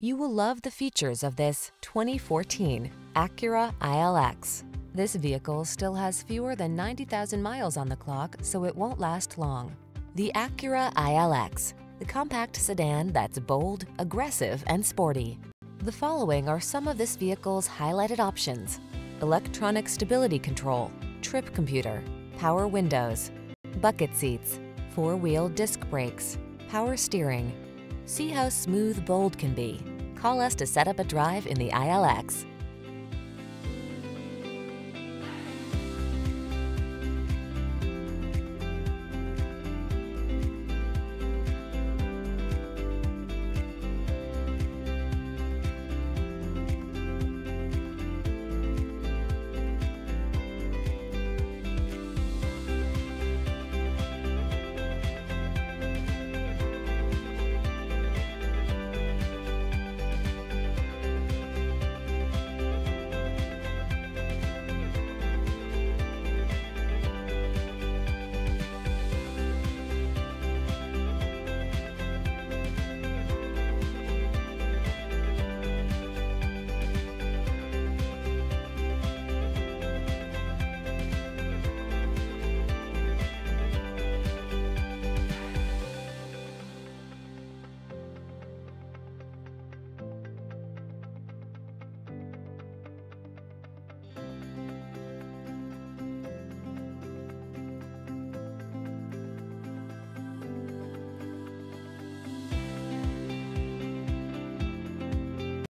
You will love the features of this 2014 Acura ILX. This vehicle still has fewer than 90,000 miles on the clock, so it won't last long. The Acura ILX, the compact sedan that's bold, aggressive, and sporty. The following are some of this vehicle's highlighted options. Electronic stability control, trip computer, power windows, bucket seats, four-wheel disc brakes, power steering. See how smooth bold can be. Call us to set up a drive in the ILX.